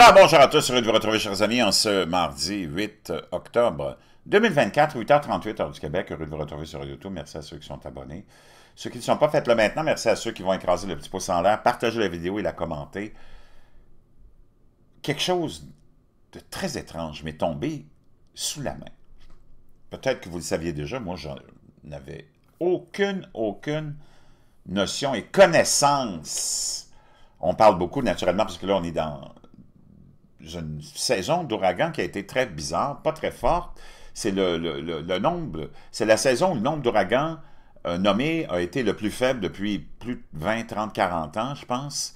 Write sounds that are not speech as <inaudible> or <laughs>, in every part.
Alors, bonjour à tous, heureux de vous retrouver, chers amis, en ce mardi 8 octobre 2024, 8h38, heure du Québec. Heureux de vous retrouver sur YouTube. Merci à ceux qui sont abonnés. Ceux qui ne sont pas, faites-le maintenant. Merci à ceux qui vont écraser le petit pouce en l'air, partager la vidéo et la commenter. Quelque chose de très étrange m'est tombé sous la main. Peut-être que vous le saviez déjà, moi, je n'avais aucune, aucune notion et connaissance. On parle beaucoup, naturellement, parce que là, on est dans une saison d'ouragan qui a été très bizarre, pas très forte. C'est le, nombre, c'est la saison où le nombre d'ouragans euh, nommés a été le plus faible depuis plus de 20, 30, 40 ans, je pense.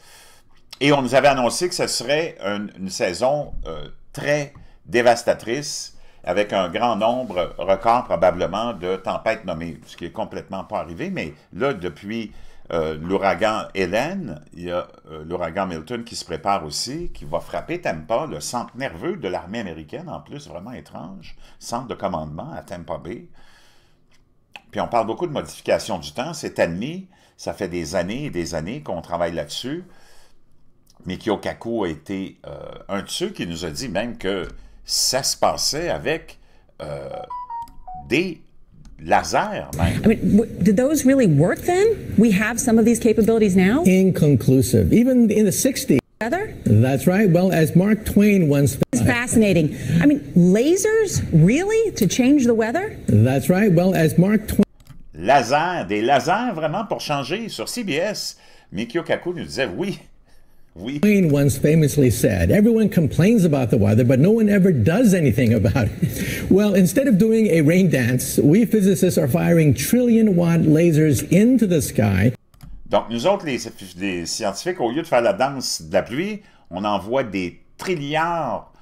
Et on nous avait annoncé que ce serait une, saison euh, très dévastatrice, avec un grand nombre, record probablement, de tempêtes nommées, ce qui est complètement pas arrivé. Mais là, depuis euh, l'ouragan Hélène, il y a euh, l'ouragan Milton qui se prépare aussi, qui va frapper Tampa, le centre nerveux de l'armée américaine, en plus, vraiment étrange, centre de commandement à Tampa Bay. Puis on parle beaucoup de modification du temps, c'est admis, ça fait des années et des années qu'on travaille là-dessus. Mikio Kaku a été euh, un de ceux qui nous a dit même que ça se passait avec des laser, I mean, did those really work then? We have some of these capabilities now? Inconclusive. Even in the 60s. Weather? That's right. Well, as Mark Twain once It's fascinating. I mean, lasers, really? To change the weather? That's right. Well, as Mark Twain... Laser, des lasers vraiment pour changer sur CBS. Mikio Kaku nous disait oui, Oui. Wayne once famously said, everyone complains about the weather, but no one ever does anything about it. <laughs> Well, instead of doing a rain dance, we physicists are firing trillion watt lasers into the sky. Donc, nous autres, les, les scientifiques, au lieu de faire la danse de la pluie, on envoie des trilliards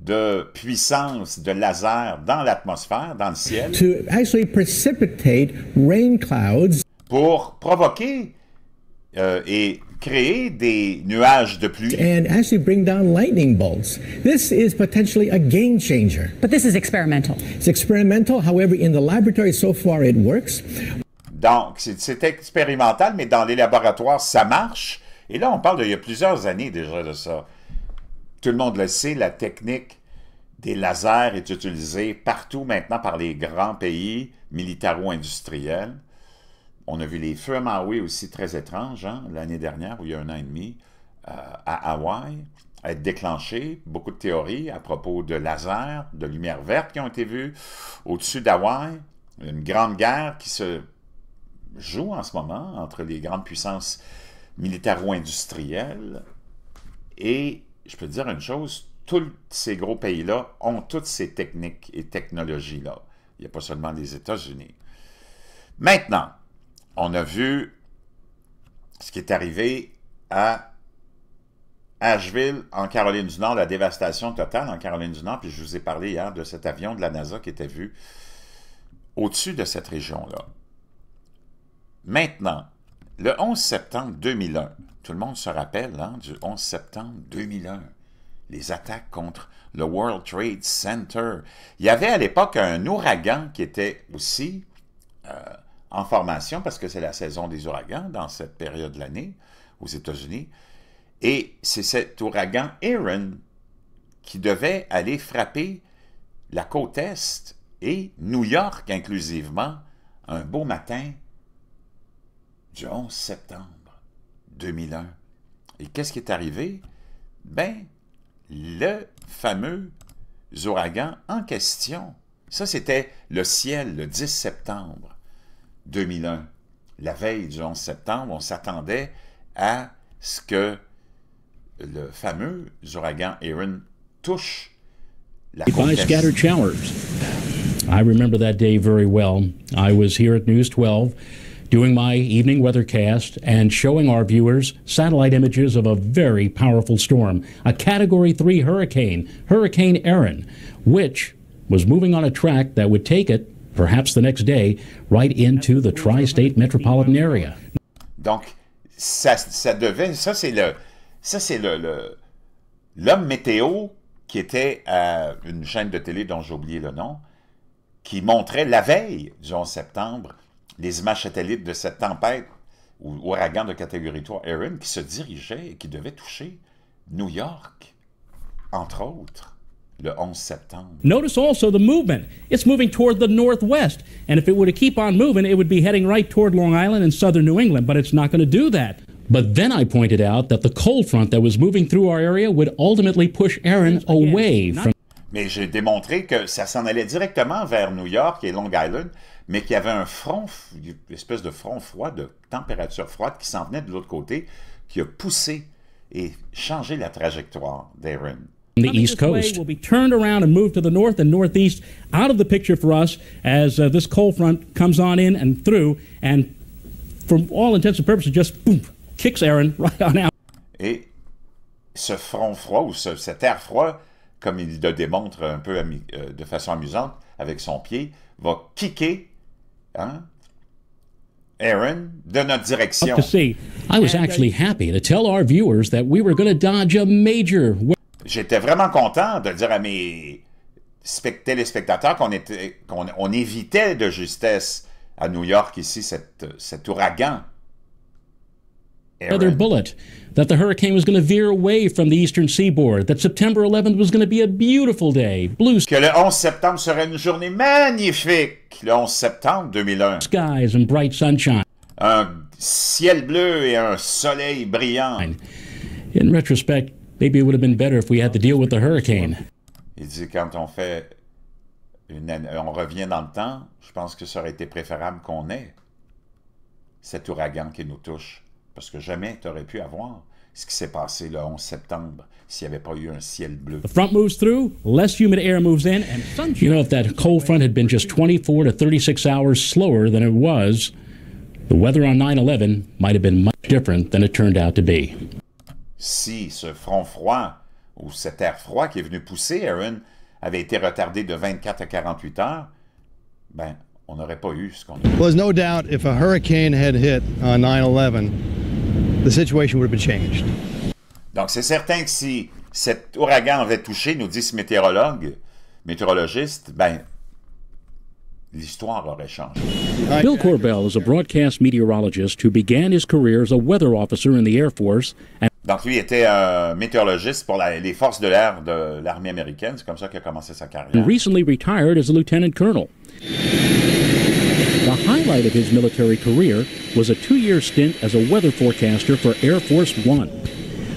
de puissance de laser dans l'atmosphère, dans le ciel. To actually precipitate rain clouds. Pour provoquer euh, et créer des nuages de pluie. And actually bring down lightning bolts. This is potentially a game changer. But this is experimental. It's experimental. However, in the laboratory so far it works. Donc, c'est expérimental, mais dans les laboratoires, ça marche. Et là, on parle d'il y a plusieurs années déjà de ça. Tout le monde le sait, la technique des lasers est utilisée partout maintenant par les grands pays militaro-industriels. On a vu les feux à Maui aussi très étranges, hein, l'année dernière, ou il y a un an et demi, euh, à Hawaï, être déclenchés. Beaucoup de théories à propos de lasers, de lumière verte qui ont été vues au-dessus d'Hawaï. Une grande guerre qui se joue en ce moment entre les grandes puissances militaro-industrielles. Et je peux dire une chose, tous ces gros pays-là ont toutes ces techniques et technologies-là. Il n'y a pas seulement les États-Unis. Maintenant, on a vu ce qui est arrivé à Asheville, en Caroline du Nord, la dévastation totale en Caroline du Nord, puis je vous ai parlé hier de cet avion de la NASA qui était vu au-dessus de cette région-là. Maintenant, le 11 septembre 2001, tout le monde se rappelle hein, du 11 septembre 2001, les attaques contre le World Trade Center. Il y avait à l'époque un ouragan qui était aussi euh, en formation, parce que c'est la saison des ouragans dans cette période de l'année aux États-Unis. Et c'est cet ouragan Aaron qui devait aller frapper la côte Est et New York inclusivement un beau matin du 11 septembre 2001. Et qu'est-ce qui est arrivé? Ben, le fameux ouragan en question. Ça, c'était le ciel le 10 septembre. 2001. La veille du 11 septembre, on s'attendait à ce que le fameux ouragan Aaron touche la côte scattered showers. I remember that day very well. I was here at News 12 doing my evening weathercast and showing our viewers satellite images of a very powerful storm, a Category 3 hurricane, Hurricane Aaron, which was moving on a track that would take it perhaps the next day, right into the tri-state metropolitan area. Donc, ça, ça devait, ça c'est le, ça c'est le, l'homme météo qui était à une chaîne de télé dont j'ai oublié le nom, qui montrait la veille du 11 septembre les images satellites de cette tempête ou ouragan de catégorie 3 Aaron qui se dirigeait et qui devait toucher New York. entre autres, le 11 septembre. Notice also the movement. It's moving toward the northwest. And if it were to keep on moving, it would be heading right toward Long Island and southern New England, but it's not going to do that. But then I pointed out that the cold front that was moving through our area would ultimately push Aaron away from. Mais j'ai démontré que ça s'en allait directement vers New York et Long Island, mais qu'il y avait un front, une espèce de front froid, de température froide qui s'en venait de l'autre côté, qui a poussé et changé la trajectoire d'Aaron. The East Coast will be turned around and moved to the north and northeast, out of the picture for us as uh, this cold front comes on in and through, and from all intents and purposes, just boom, kicks Aaron <laughs> right on out. Et ce front froid ou ce, cet air froid, comme il le démontre un peu euh, de façon amusante avec son pied, va kicker hein, Aaron de notre direction. To see. I was actually happy to tell our viewers that we were going to dodge a major. J'étais vraiment content de dire à mes téléspectateurs qu'on était, qu'on on évitait de justesse à New York ici cette, cet ouragan. Another bullet that the hurricane was going to veer away from the eastern seaboard, that September 11th was going to be a beautiful day, blue que le 11 septembre serait une journée magnifique, le 11 septembre 2001. Skies and bright sunshine. Un ciel bleu et un soleil brillant. In retrospect, maybe it would have been better if we had to deal with the hurricane. Il dit quand on fait une, on revient dans le temps, je pense que ça aurait été préférable qu'on ait cet ouragan qui nous touche. Parce que jamais tu aurais pu avoir ce qui s'est passé le 11 septembre s'il n'y avait pas eu un ciel bleu. The front moves through, less humid air moves in, and sunshine. You know, if that cold front had been just 24 to 36 hours slower than it was, the weather on 9-11 might have been much different than it turned out to be. Si ce front froid ou cet air froid qui est venu pousser Aaron avait été retardé de 24 à 48 heures, ben, on n'aurait pas eu ce qu'on a Well, there's no doubt if a hurricane had hit on 9/11, the situation would have been changed. Donc, c'est certain que si cet ouragan avait touché, nous dit ce météorologue, météorologiste, ben, l'histoire aurait changé. Bill Corbell is a broadcast meteorologist who began his career as a weather officer in the Air Force. And Donc, lui était un météorologiste pour la, les forces de l'air de l'armée américaine. C'est comme ça qu'il a commencé sa carrière. recently retired as a lieutenant colonel. The highlight of his military career was a two year stint as a weather forecaster for Air Force One.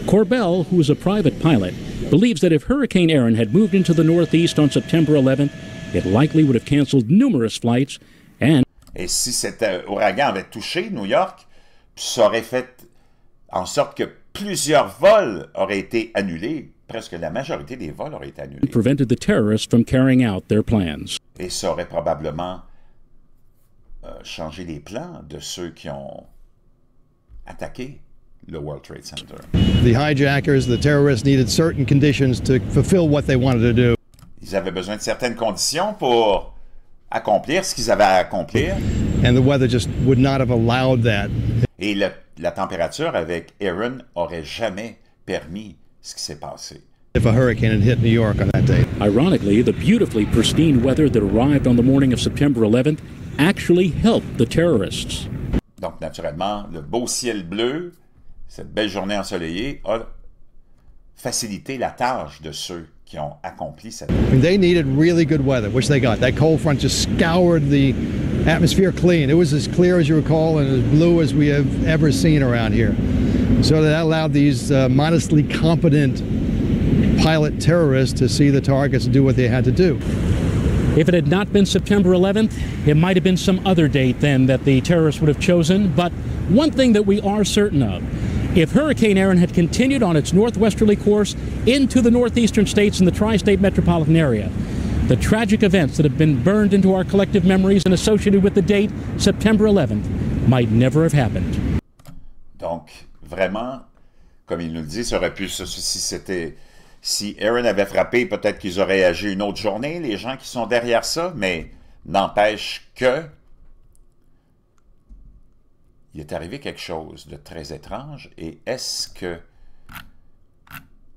Corbell, who is a private pilot, believes that if Hurricane Aaron had moved into the Northeast on September 11th, it likely would have canceled numerous flights and. Et si cet euh, ouragan avait touché New York, ça aurait fait en sorte que plusieurs vols auraient été annulés. Presque la majorité des vols auraient été annulés. Prevented the terrorists from carrying out their plans. Et ça aurait probablement euh, changé les plans de ceux qui ont attaqué le World Trade Center. The hijackers, the terrorists needed certain conditions to fulfill what they wanted to do. Ils avaient besoin de certaines conditions pour accomplir ce qu'ils avaient à accomplir. And the weather just would not have allowed that. Et le, la température avec Aaron aurait jamais permis ce qui s'est passé. If a hurricane had hit New York on that day. Ironically, the beautifully pristine weather that arrived on the morning of September 11th actually helped the terrorists. Donc, naturellement, le beau ciel bleu, cette belle journée ensoleillée, a facilité la tâche de ceux qui ont accompli cette. They needed really good weather, which they got. That cold front just scoured the atmosphere clean. It was as clear as you recall and as blue as we have ever seen around here. So that allowed these uh, modestly competent pilot terrorists to see the targets and do what they had to do. If it had not been September 11th, it might have been some other date then that the terrorists would have chosen. But one thing that we are certain of if Hurricane Aaron had continued on its northwesterly course into the northeastern states and the tri state metropolitan area, the tragic events that have been burned into our collective memories and associated with the date, September 11th, might never have happened. Donc, vraiment, comme il nous le dit, ça aurait pu, si. Si Aaron avait frappé, peut-être qu'ils auraient agi une autre journée, les gens qui sont derrière ça, mais n'empêche que il est arrivé quelque chose de très étrange et est-ce que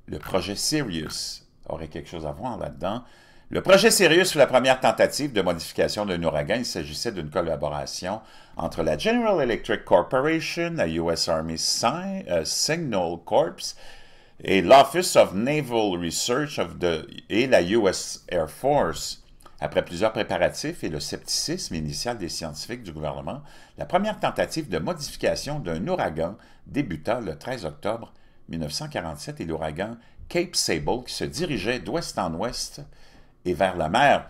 le projet Sirius aurait quelque chose à voir là-dedans? Le projet Sirius fut la première tentative de modification d'un ouragan. Il s'agissait d'une collaboration entre la General Electric Corporation, la US Army Signal Corps, Et l'Office of Naval Research of the, et la US Air Force, après plusieurs préparatifs et le scepticisme initial des scientifiques du gouvernement, la première tentative de modification d'un ouragan débuta le 13 octobre 1947 et l'ouragan Cape Sable qui se dirigeait d'ouest en ouest et vers la mer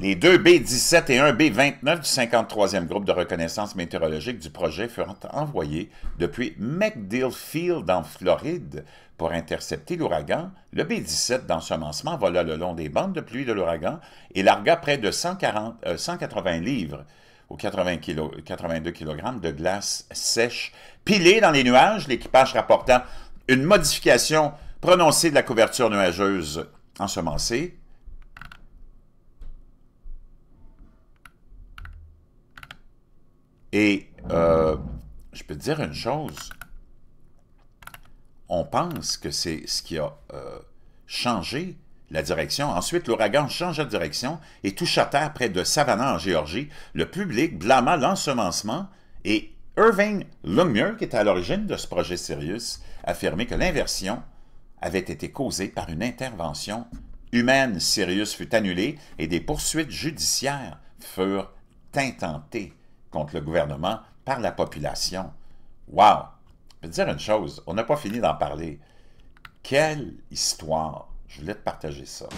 les deux B-17 et un B-29 du 53e groupe de reconnaissance météorologique du projet furent envoyés depuis McDill Field en Floride pour intercepter l'ouragan. Le B-17 d'ensemencement vola le long des bandes de pluie de l'ouragan et largua près de 140, 180 euh, livres ou 80 kg, 82 kg de glace sèche pilée dans les nuages, l'équipage rapportant une modification prononcée de la couverture nuageuse ensemencée Et euh, je peux te dire une chose. On pense que c'est ce qui a euh, changé la direction. Ensuite, l'ouragan changea de direction et toucha terre près de Savannah en Géorgie. Le public blâma l'ensemencement et Irving Lungmuir, qui était à l'origine de ce projet Sirius, affirmait que l'inversion avait été causée par une intervention humaine. Sirius fut annulé et des poursuites judiciaires furent intentées contre le gouvernement par la population. Wow! Je peux te dire une chose, on n'a pas fini d'en parler. Quelle histoire! Je voulais te partager ça.